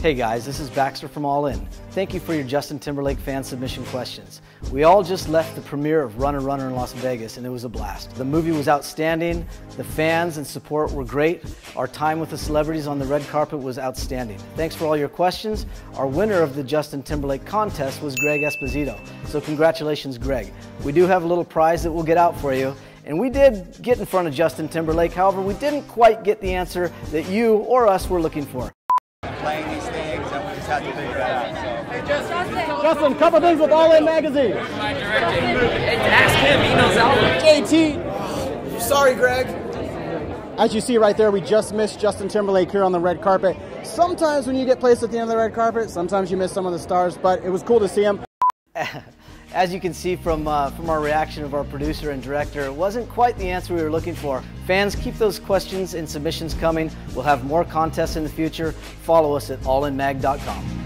Hey guys, this is Baxter from All In. Thank you for your Justin Timberlake fan submission questions. We all just left the premiere of Runner Runner in Las Vegas and it was a blast. The movie was outstanding, the fans and support were great, our time with the celebrities on the red carpet was outstanding. Thanks for all your questions. Our winner of the Justin Timberlake contest was Greg Esposito. So congratulations Greg. We do have a little prize that we'll get out for you. And we did get in front of Justin Timberlake, however, we didn't quite get the answer that you or us were looking for playing these things, and we just have to figure that out. So. Hey, Justin. Justin, couple things with All In Magazine. Ask him, he knows all. JT. Sorry, Greg. As you see right there, we just missed Justin Timberlake here on the red carpet. Sometimes when you get placed at the end of the red carpet, sometimes you miss some of the stars, but it was cool to see him. As you can see from, uh, from our reaction of our producer and director, it wasn't quite the answer we were looking for. Fans, keep those questions and submissions coming. We'll have more contests in the future. Follow us at allinmag.com.